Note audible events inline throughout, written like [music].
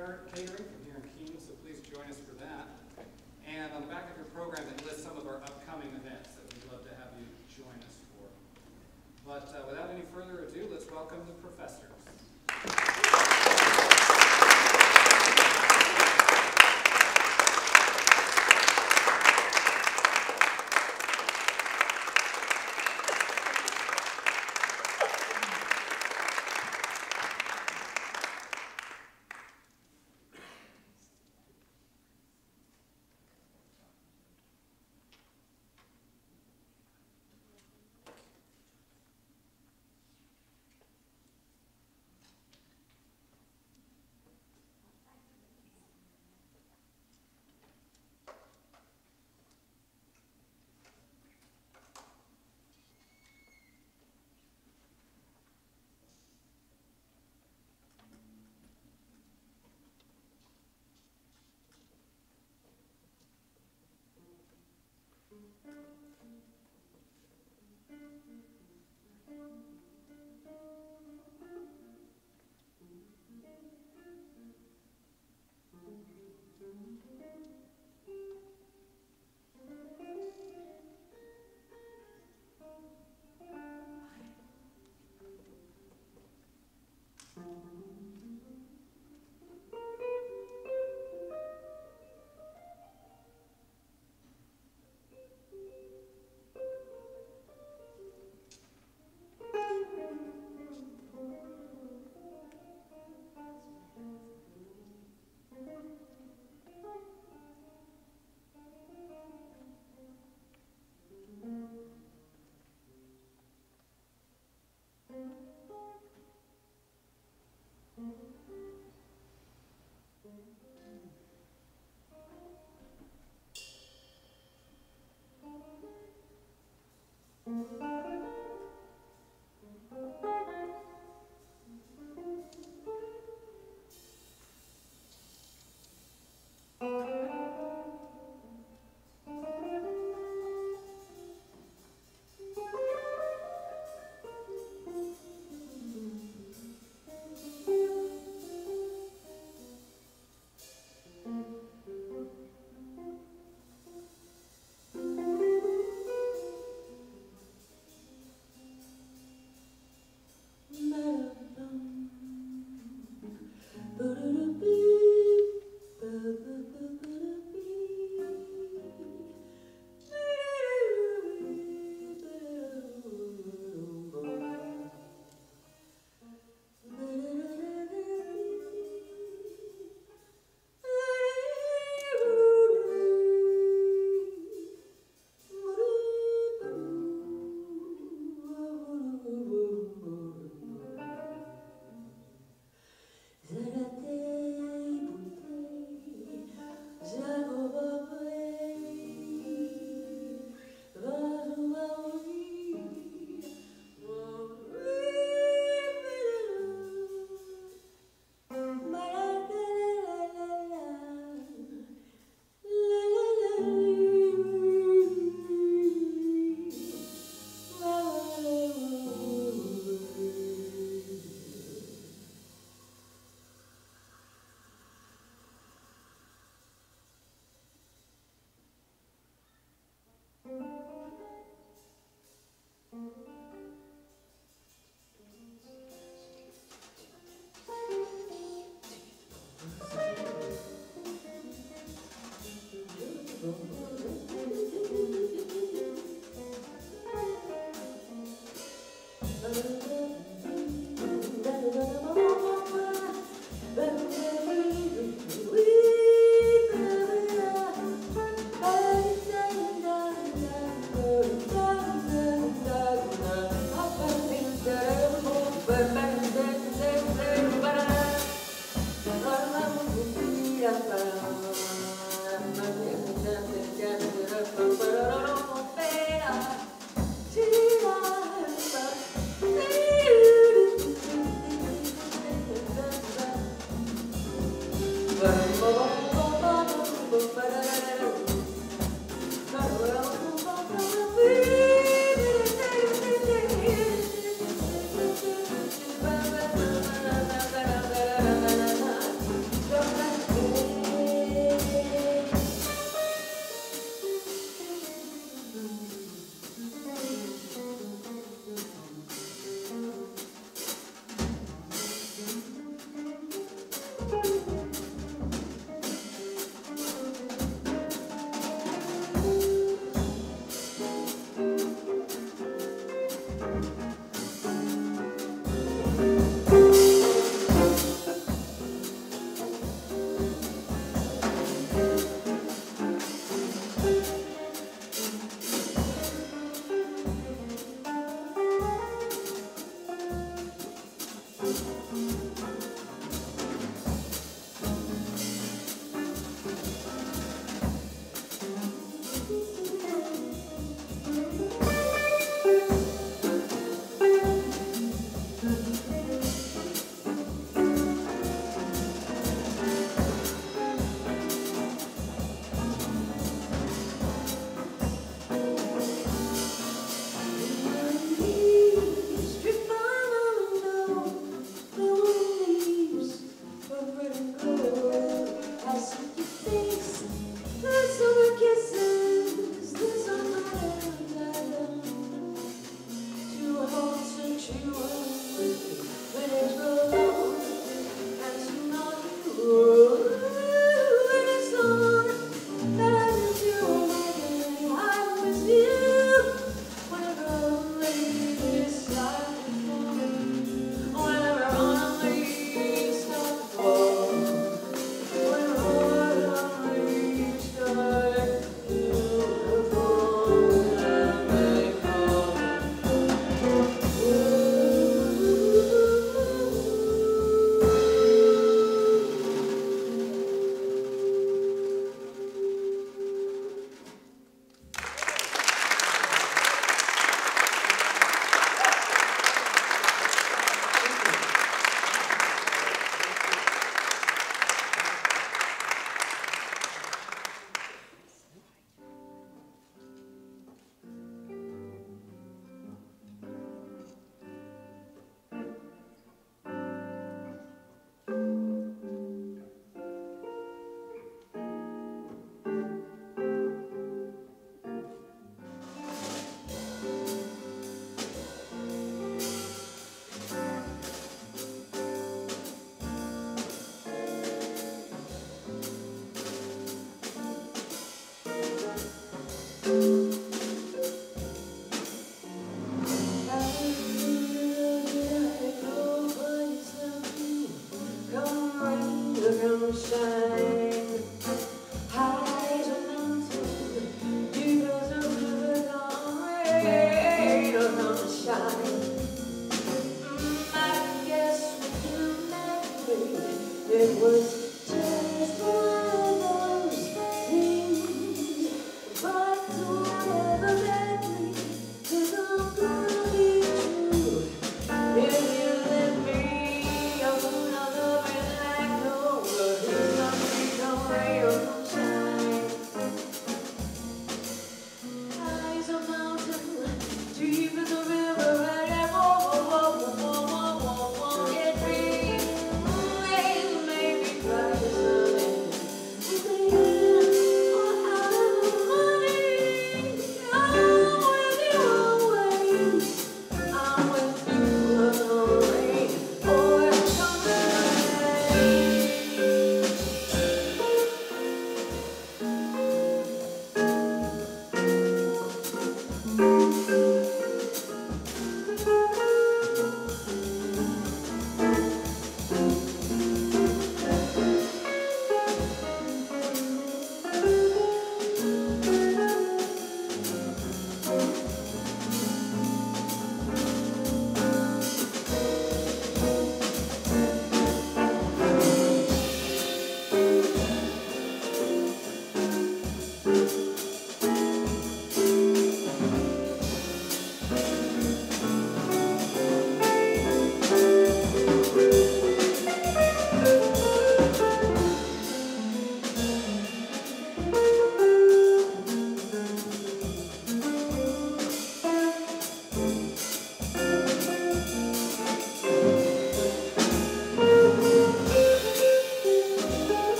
Catering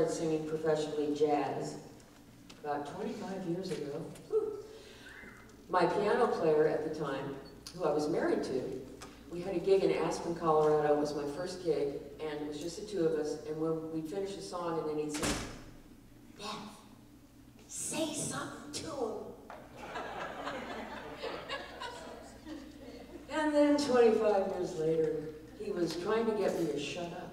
Started singing professionally jazz, about 25 years ago. My piano player at the time, who I was married to, we had a gig in Aspen, Colorado. It was my first gig, and it was just the two of us. And when we'd finish a song, and then he'd say, Beth, say something to him. [laughs] and then 25 years later, he was trying to get me to shut up.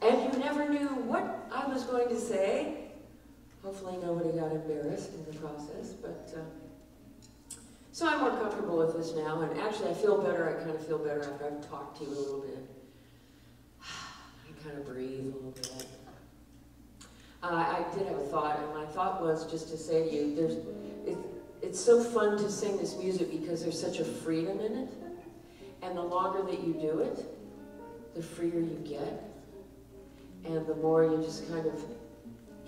And you never knew what I was going to say. Hopefully nobody got embarrassed in the process, but uh, so I'm more comfortable with this now, and actually I feel better, I kind of feel better after I've talked to you a little bit. [sighs] I kind of breathe a little bit. Uh, I did have a thought, and my thought was just to say to you, there's, it, it's so fun to sing this music because there's such a freedom in it, and the longer that you do it, the freer you get and the more you just kind of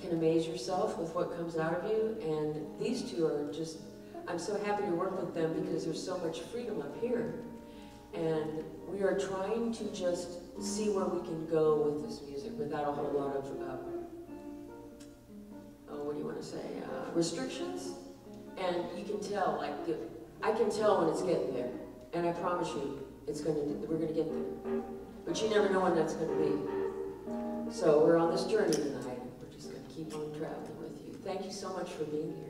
can amaze yourself with what comes out of you. And these two are just, I'm so happy to work with them because there's so much freedom up here. And we are trying to just see where we can go with this music without a whole lot of, uh, oh, what do you want to say, uh, restrictions. And you can tell, like, I can tell when it's getting there. And I promise you, it's going to, we're going to get there. But you never know when that's going to be. So we're on this journey tonight. We're just going to keep on traveling with you. Thank you so much for being here.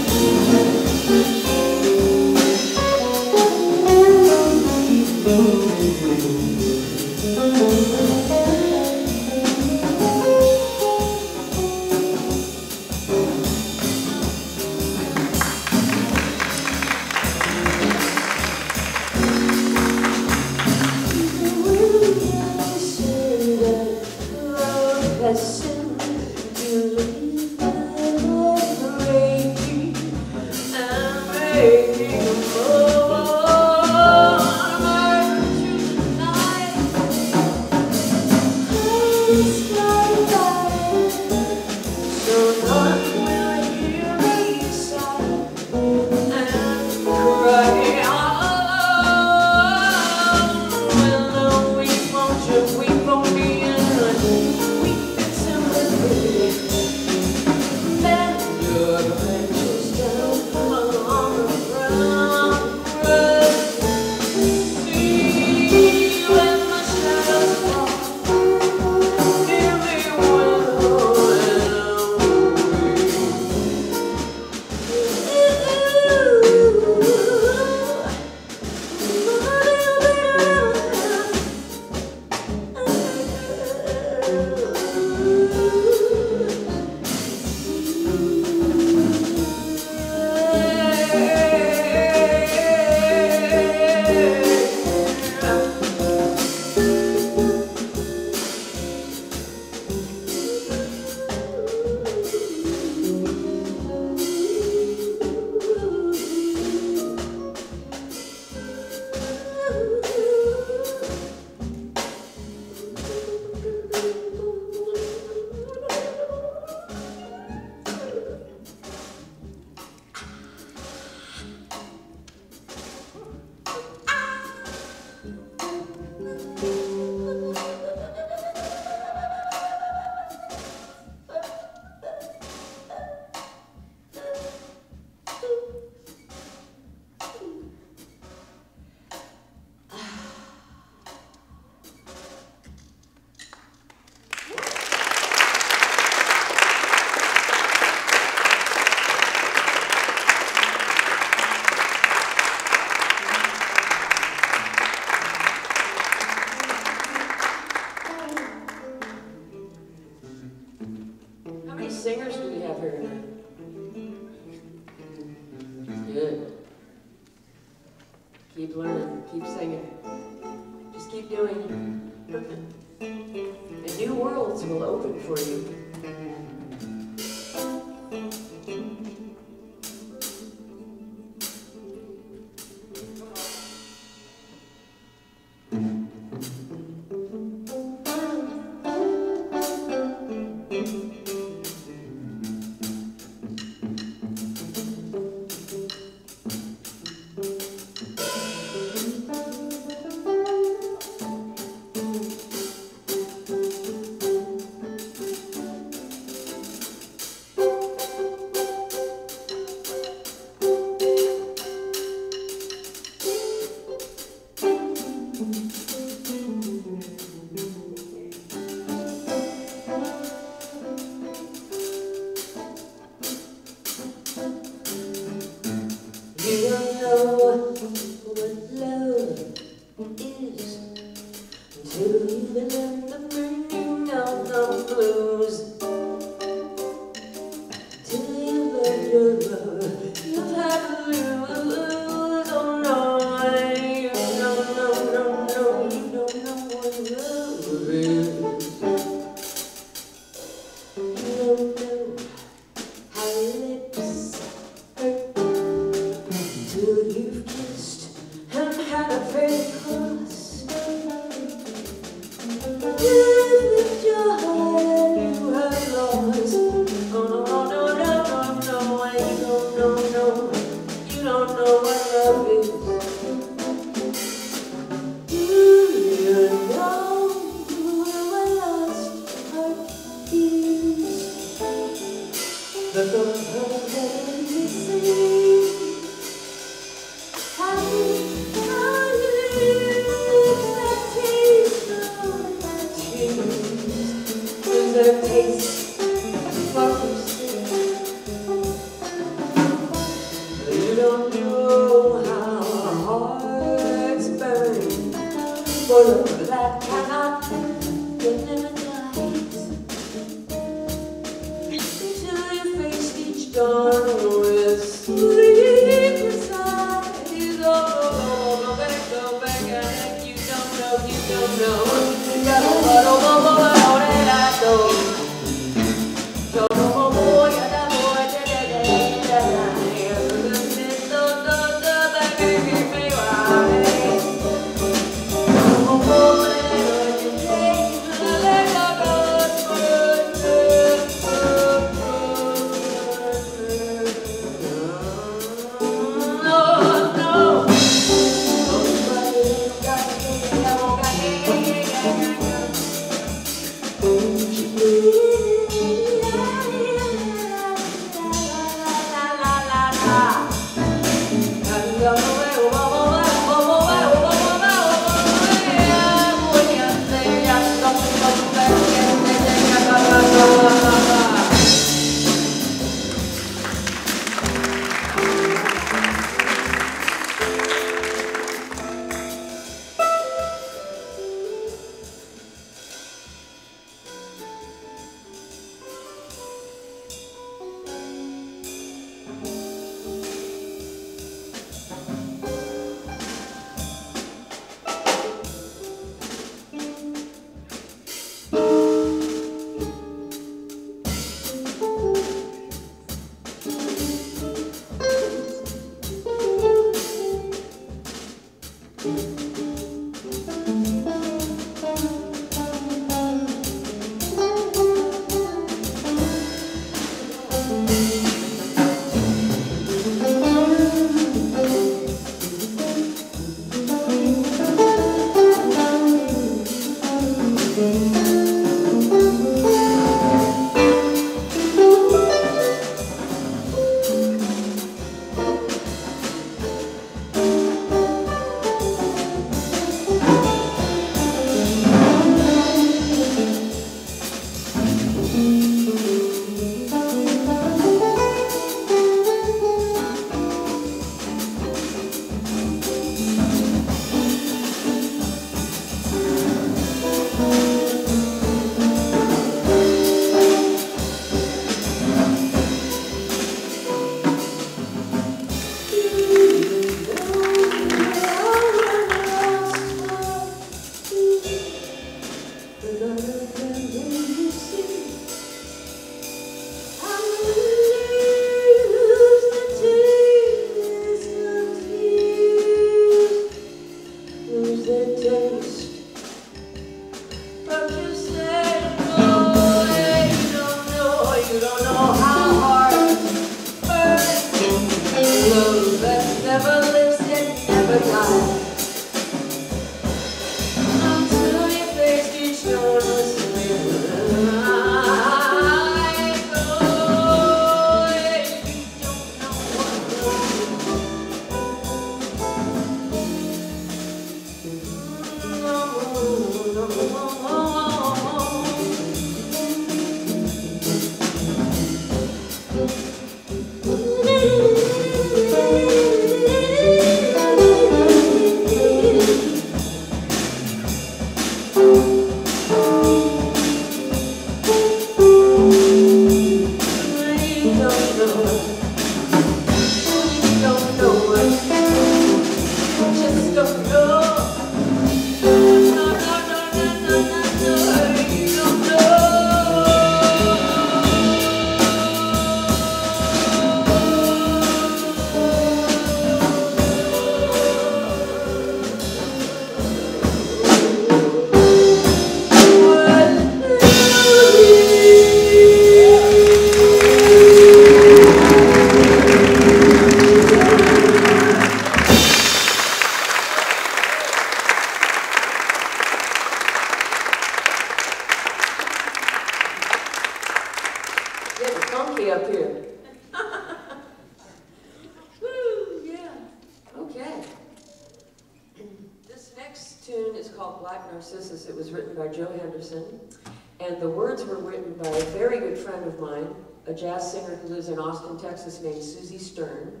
Written by a very good friend of mine, a jazz singer who lives in Austin, Texas, named Susie Stern.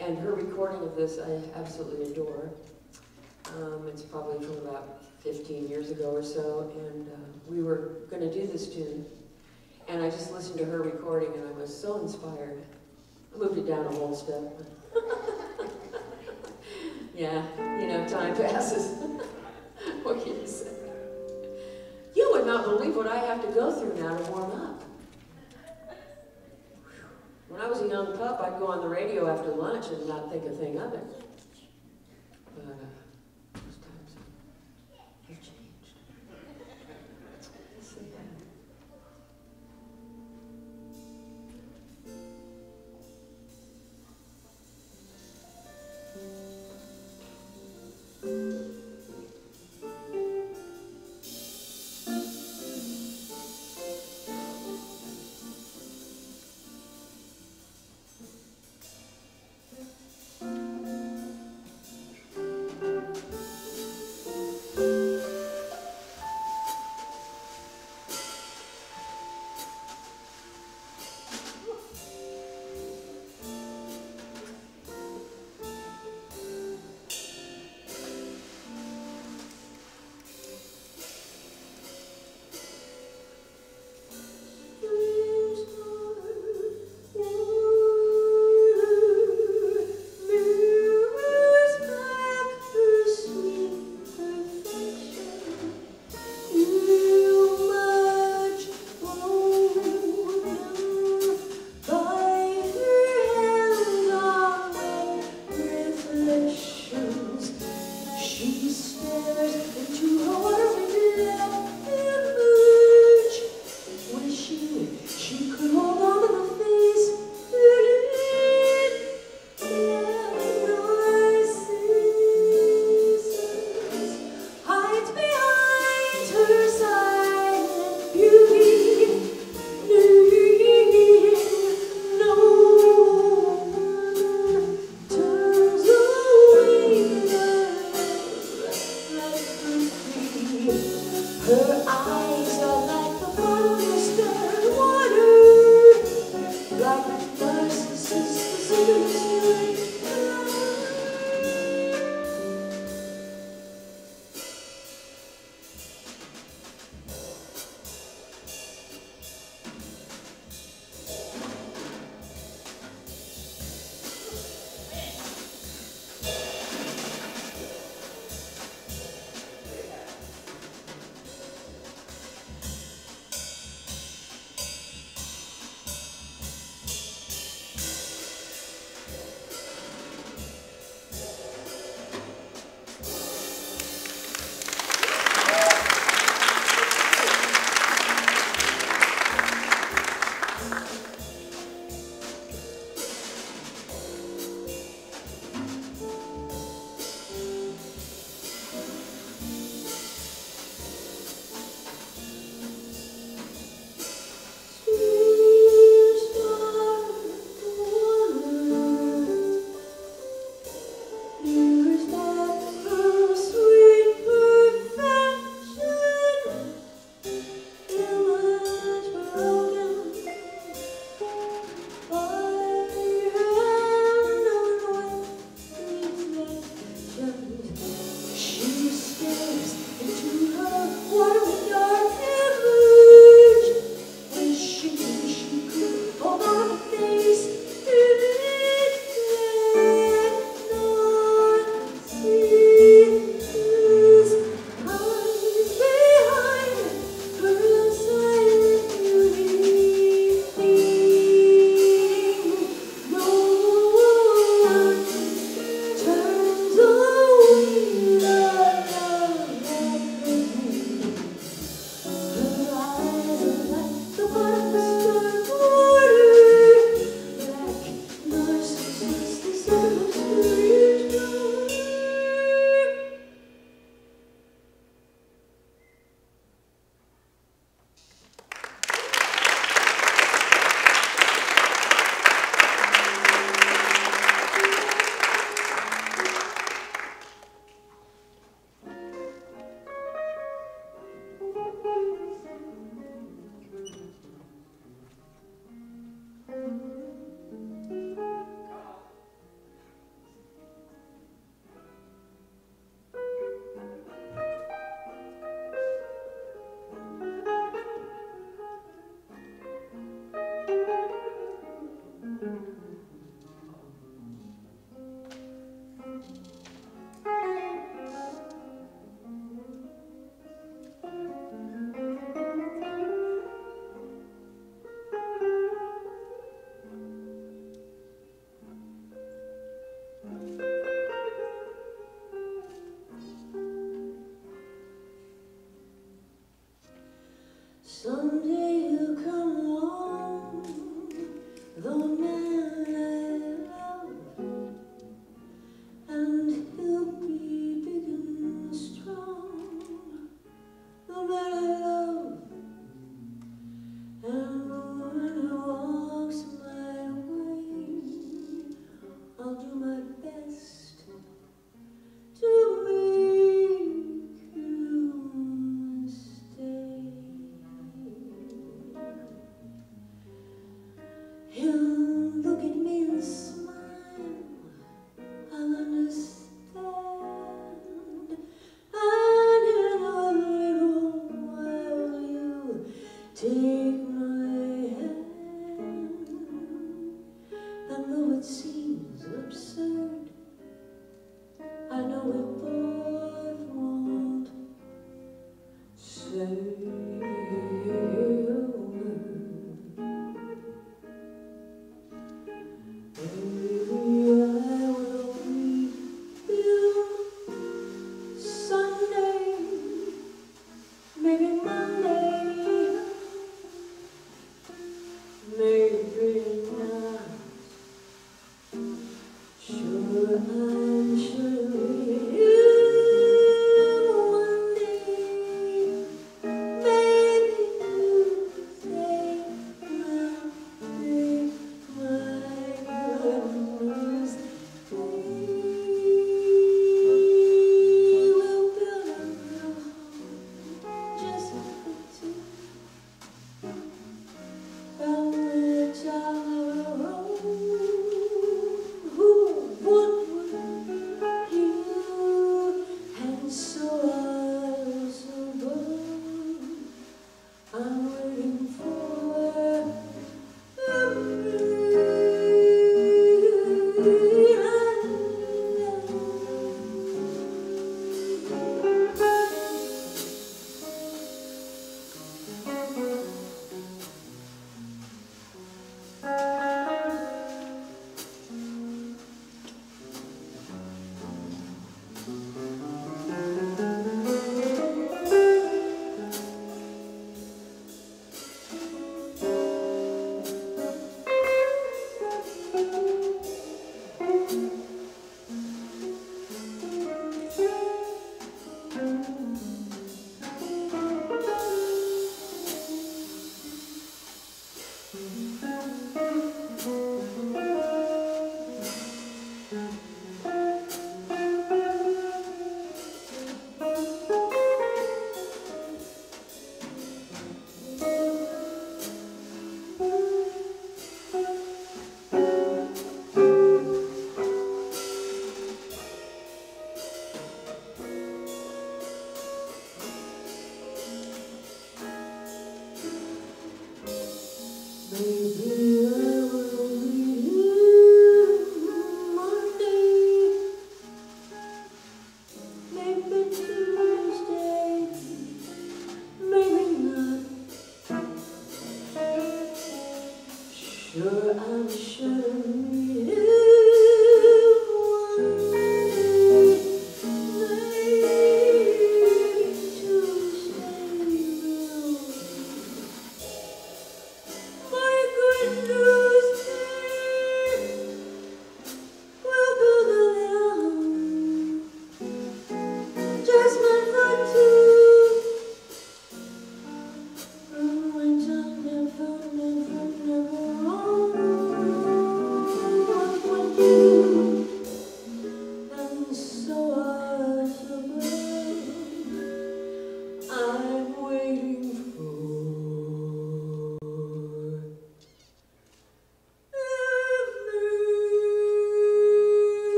And her recording of this I absolutely adore. Um, it's probably from about 15 years ago or so, and uh, we were going to do this tune. And I just listened to her recording, and I was so inspired. I moved it down a whole step. [laughs] yeah, you know, time passes. [laughs] what can you say? You would not believe what I have to go through now to warm up. When I was a young pup, I'd go on the radio after lunch and not think a thing of it. But uh, Someday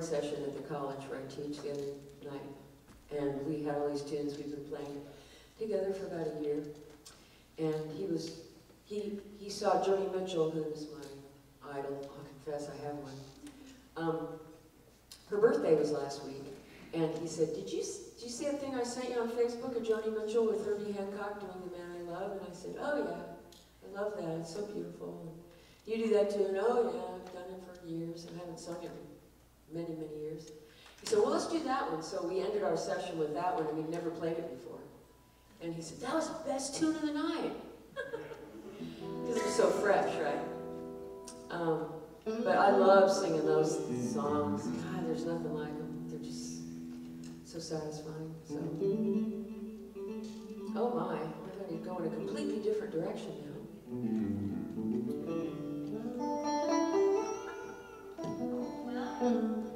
recording session at the college where I teach the other night. And we had all these tunes we've been playing together for about a year. And he was, he, he saw Joni Mitchell, who is my idol. I'll confess I have one. Um, her birthday was last week. And he said, did you, did you see that thing I sent you on Facebook of Joni Mitchell with Herbie Hancock doing The Man I Love? And I said, oh yeah, I love that. It's so beautiful. And you do that too? And oh yeah, I've done it for years and haven't sung it many, many years. He said, well, let's do that one. So we ended our session with that one and we'd never played it before. And he said, that was the best tune of the night. [laughs] Because it was so fresh, right? Um, but I love singing those songs. God, there's nothing like them They're just so satisfying. So, oh my, we're going to go in a completely different direction now. Mm-hmm.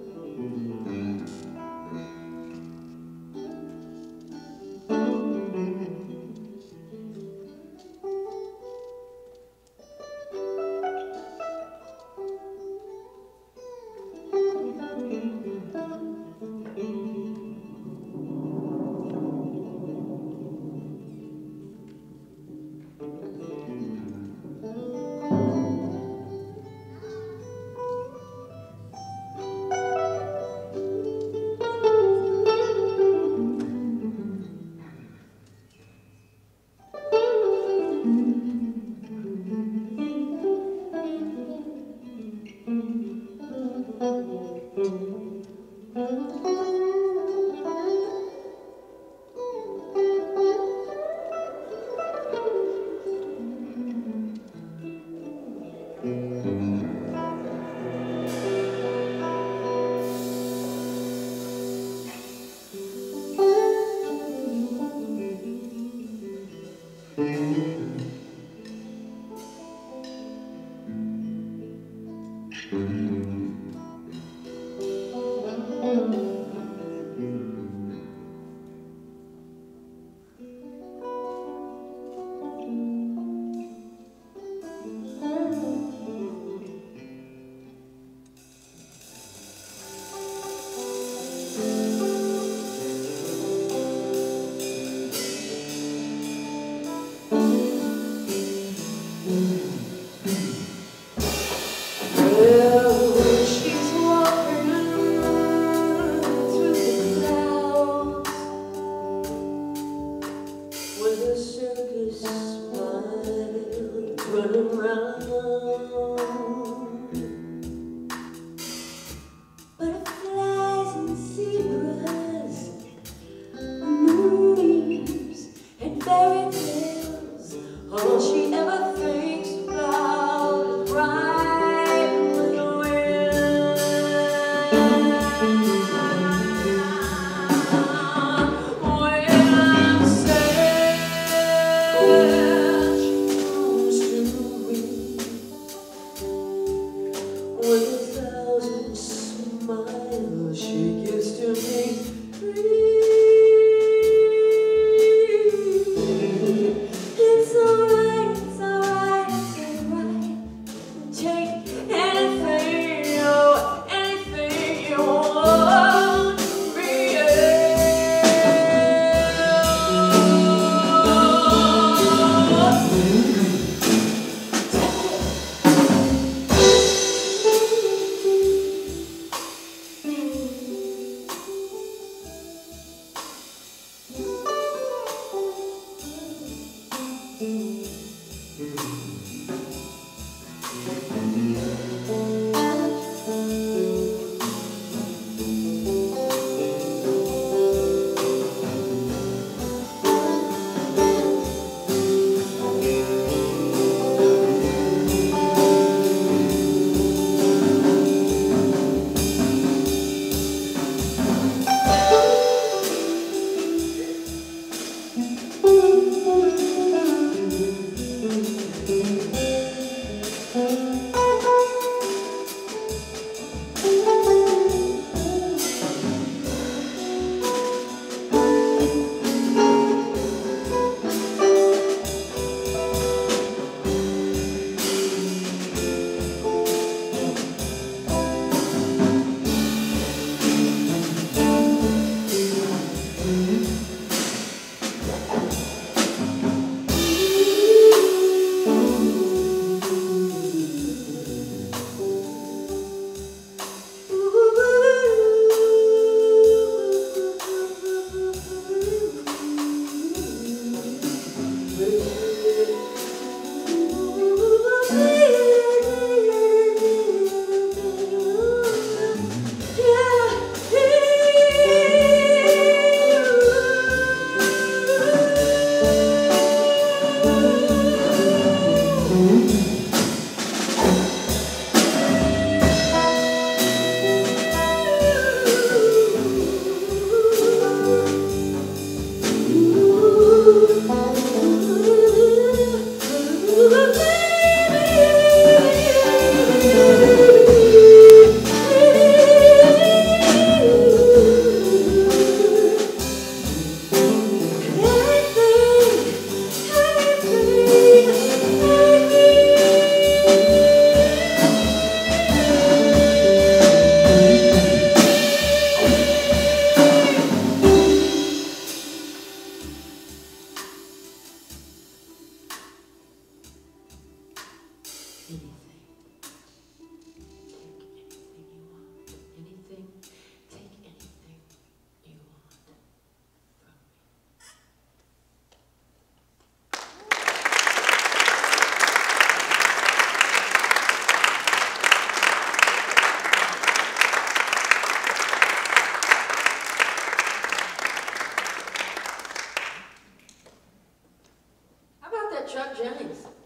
Chuck Jennings.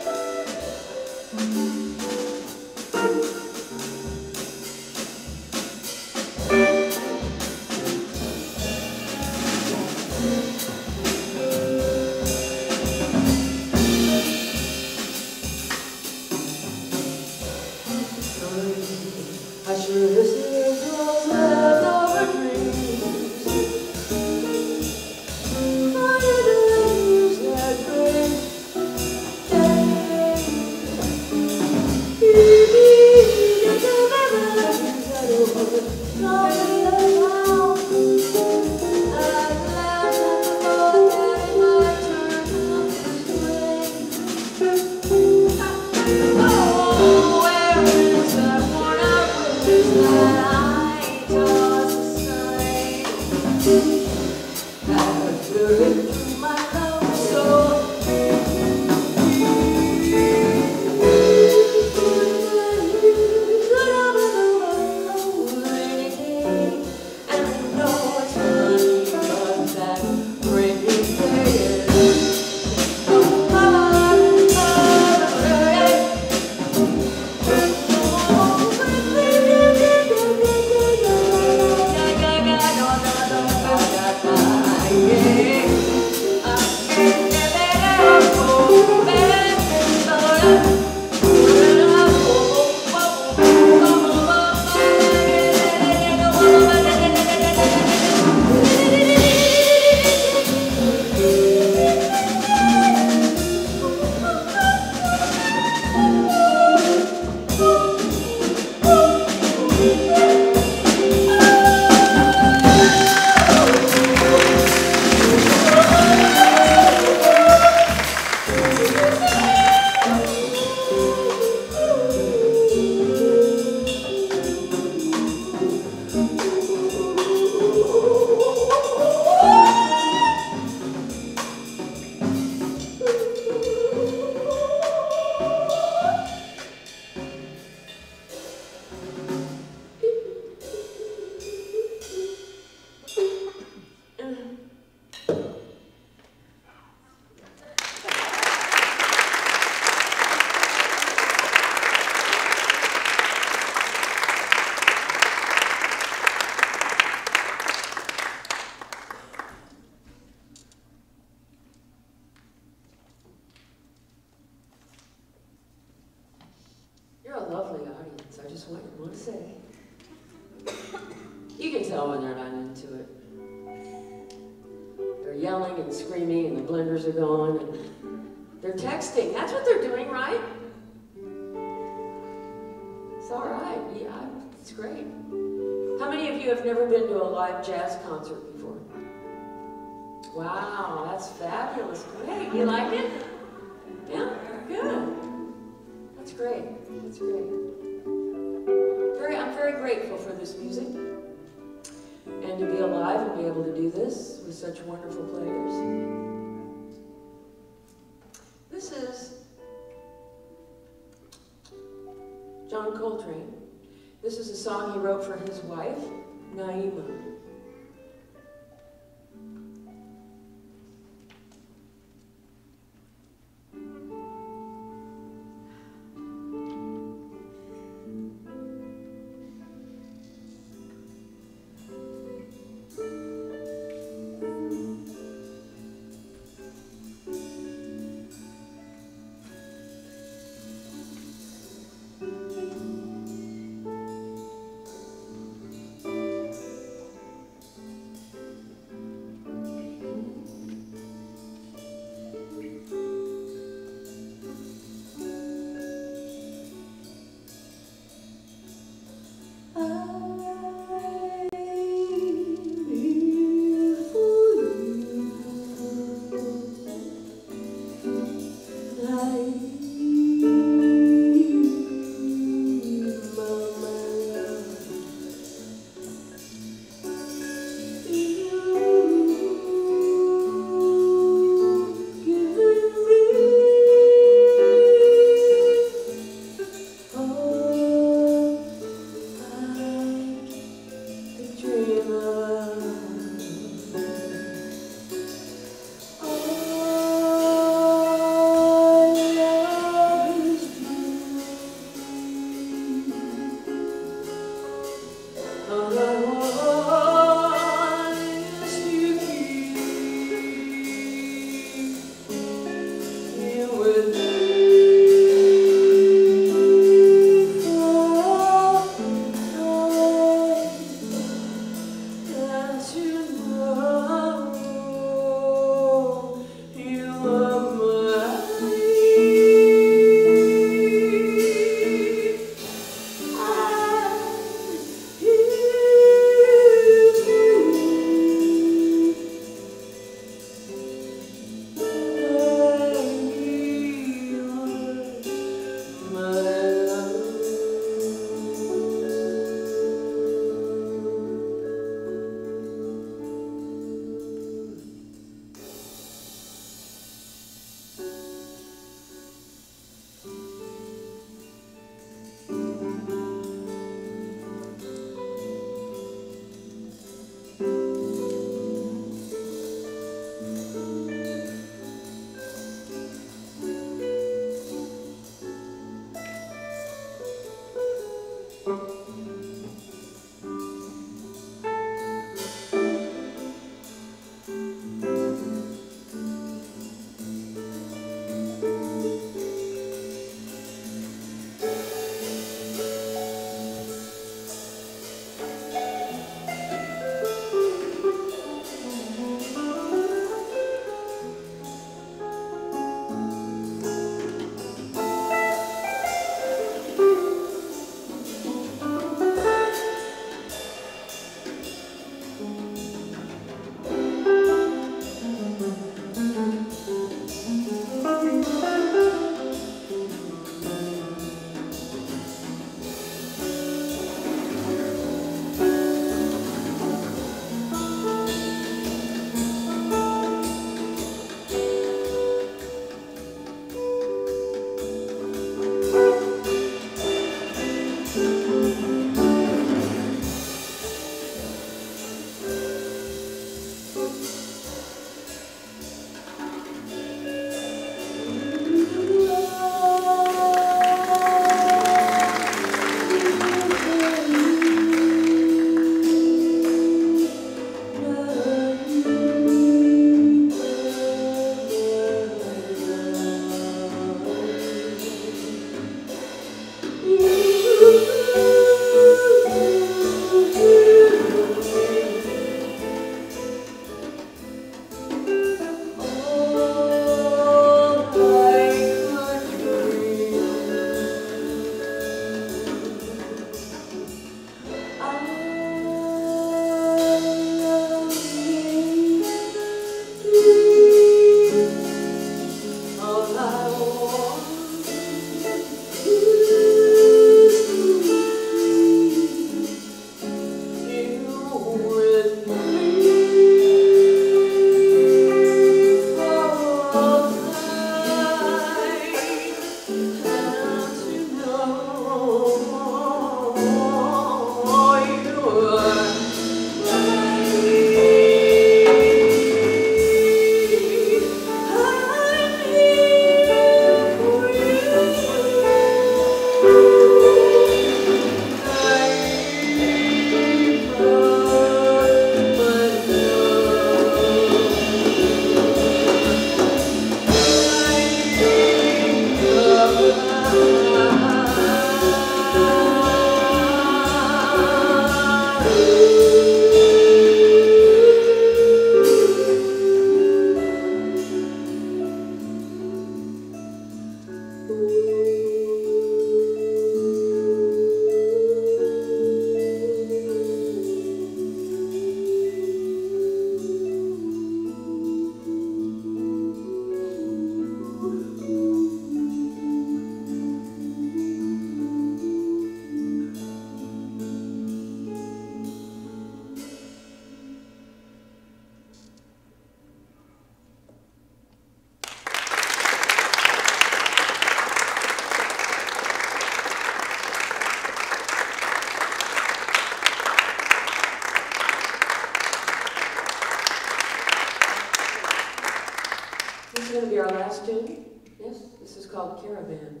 Jazz tune? Yes, this is called Caravan.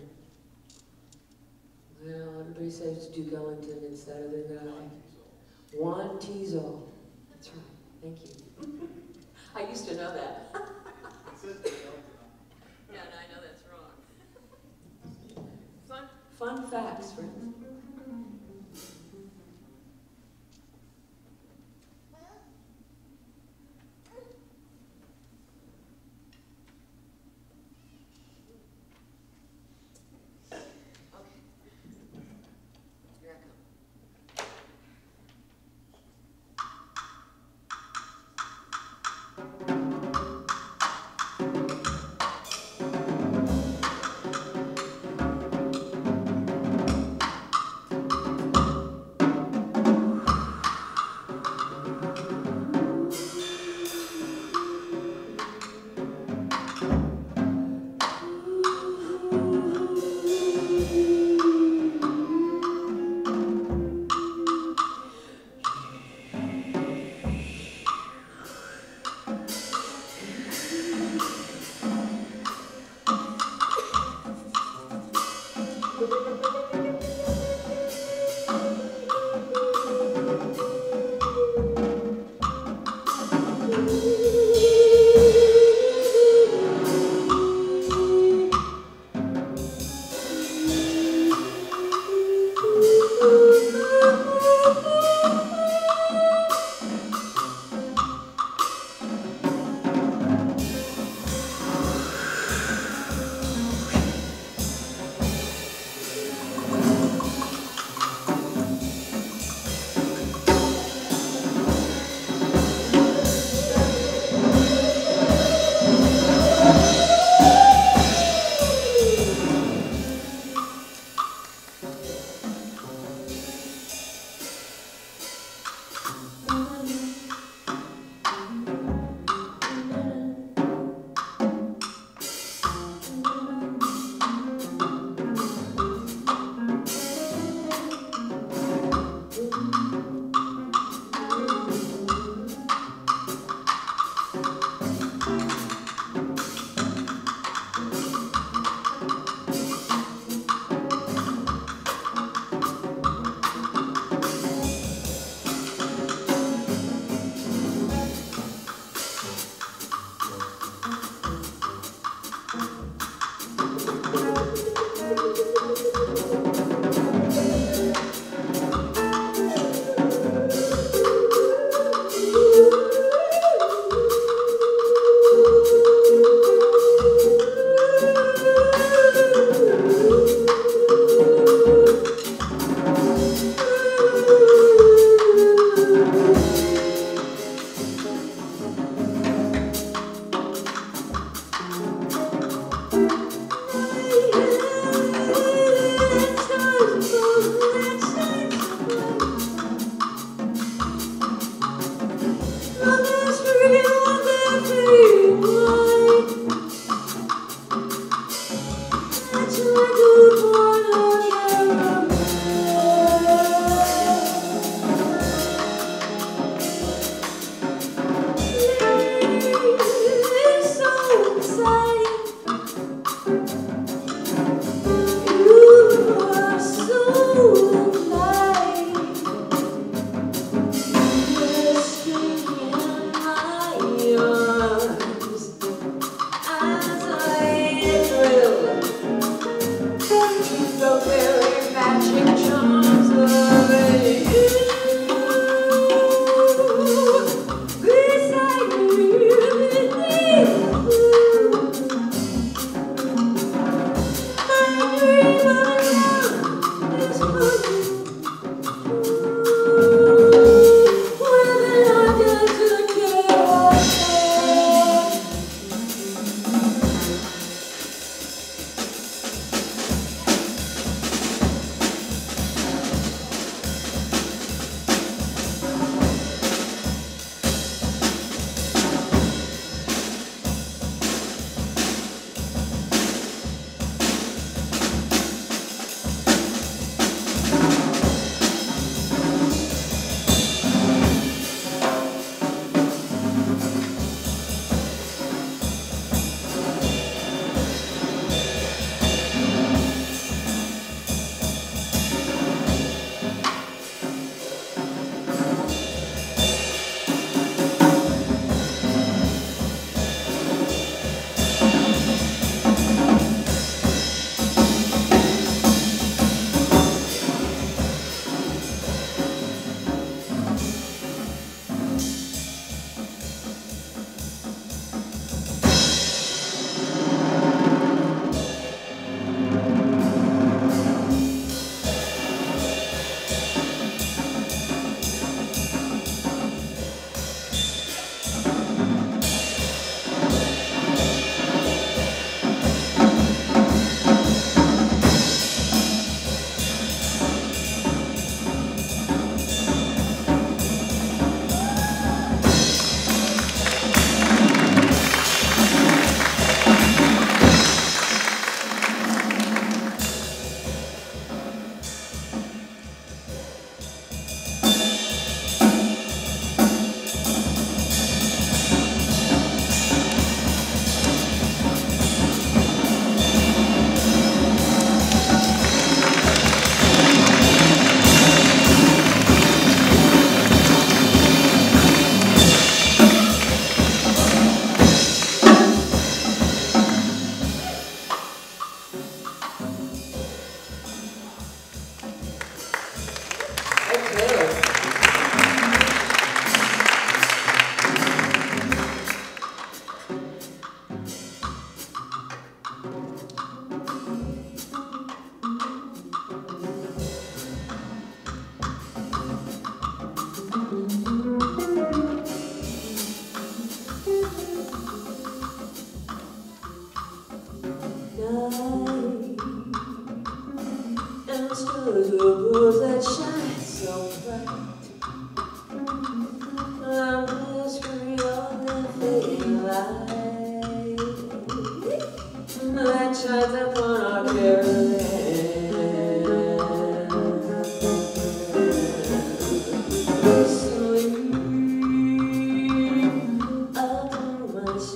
Well, everybody says Duke Ellington, it's that other guy. Juan Tizol. That's right, thank you. [laughs] I used to know that.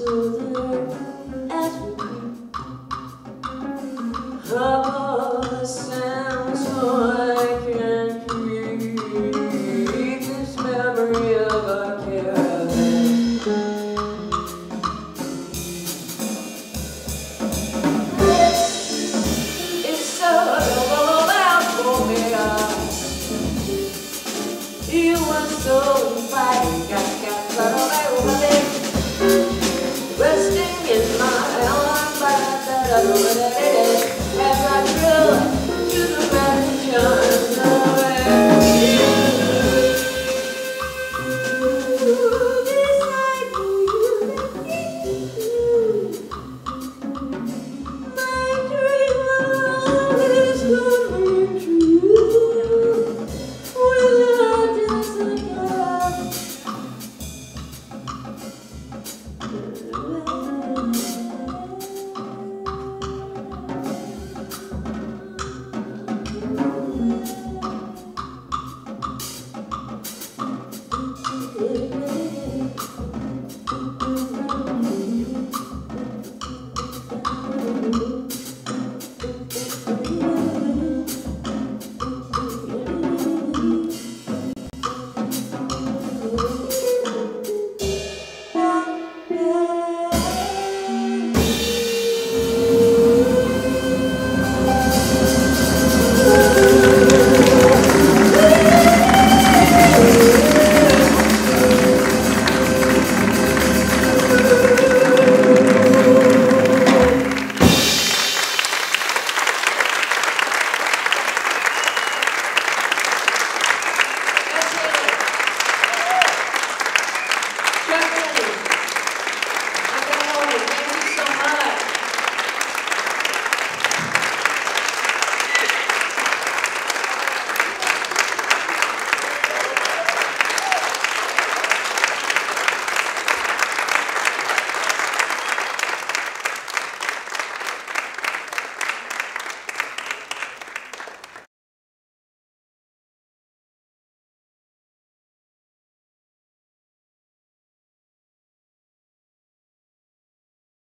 gostoso.